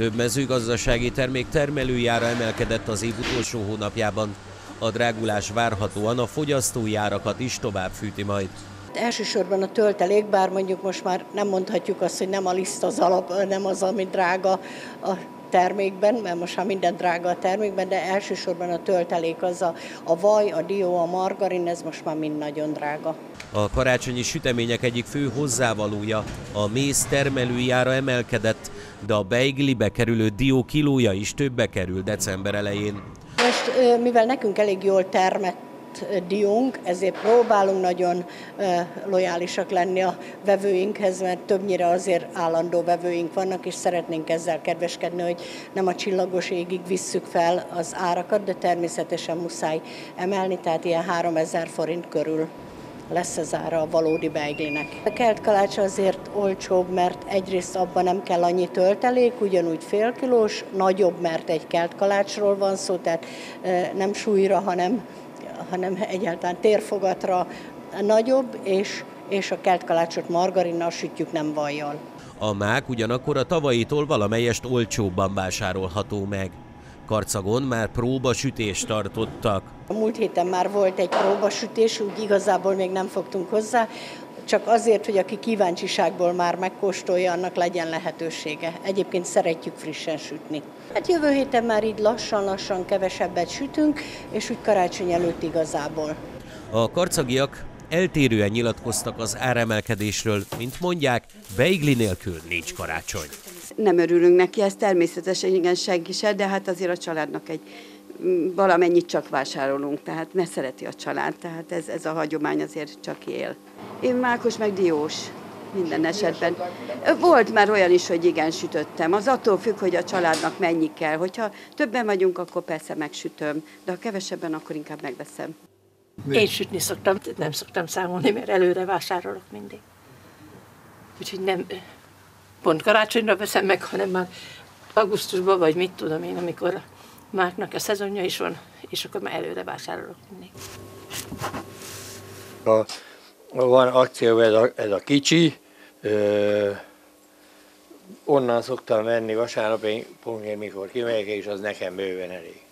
Több mezőgazdasági termék termelőjára emelkedett az év utolsó hónapjában. A drágulás várhatóan a fogyasztói árakat is tovább fűti majd. Elsősorban a töltelék, bár mondjuk most már nem mondhatjuk azt, hogy nem a liszt az alap, nem az, ami drága a termékben, mert most már minden drága a termékben, de elsősorban a töltelék az a, a vaj, a dió, a margarin, ez most már mind nagyon drága. A karácsonyi sütemények egyik fő hozzávalója, a méz termelői ára emelkedett, de a beiglibe kerülő dió kilója is többe kerül december elején. Most, mivel nekünk elég jól termett diónk, ezért próbálunk nagyon lojálisak lenni a vevőinkhez, mert többnyire azért állandó vevőink vannak, és szeretnénk ezzel kedveskedni, hogy nem a csillagos égig visszük fel az árakat, de természetesen muszáj emelni, tehát ilyen 3000 forint körül lesz az ára a valódi beiglinek. A keltkalács azért olcsóbb, mert egyrészt abban nem kell annyi töltelék, ugyanúgy félkilós, nagyobb, mert egy keltkalácsról van szó, tehát nem súlyra, hanem hanem egyáltalán térfogatra nagyobb, és, és a keltkalácsot margarinnal sütjük, nem vajjal. A mák ugyanakkor a tavalyitól valamelyest olcsóbban vásárolható meg. Karcagon már próbasütést tartottak. A múlt héten már volt egy próbasütés, úgy igazából még nem fogtunk hozzá, csak azért, hogy aki kíváncsiságból már megkóstolja, annak legyen lehetősége. Egyébként szeretjük frissen sütni. Hát jövő héten már így lassan-lassan kevesebbet sütünk, és úgy karácsony előtt igazából. A karcagiak eltérően nyilatkoztak az áremelkedésről, mint mondják, beigli nélkül nincs karácsony. Nem örülünk neki, ez természetesen igen senki se, de hát azért a családnak egy valamennyit csak vásárolunk, tehát mert szereti a család, tehát ez, ez a hagyomány azért csak él. Én mákos meg diós minden esetben. Volt már olyan is, hogy igen, sütöttem. Az attól függ, hogy a családnak mennyi kell. Hogyha többen vagyunk, akkor persze megsütöm, de ha kevesebben, akkor inkább megveszem. Én sütni szoktam, nem szoktam számolni, mert előre vásárolok mindig. Úgyhogy nem pont karácsonyra veszem meg, hanem már augusztusban, vagy mit tudom én, amikor a máknak a szezonja is van, és akkor már előre vásárolok mindig. A van akció, ez a, ez a kicsi, ö, onnan szoktam venni vasárnap, én, mikor kimegyek, és az nekem bőven elég.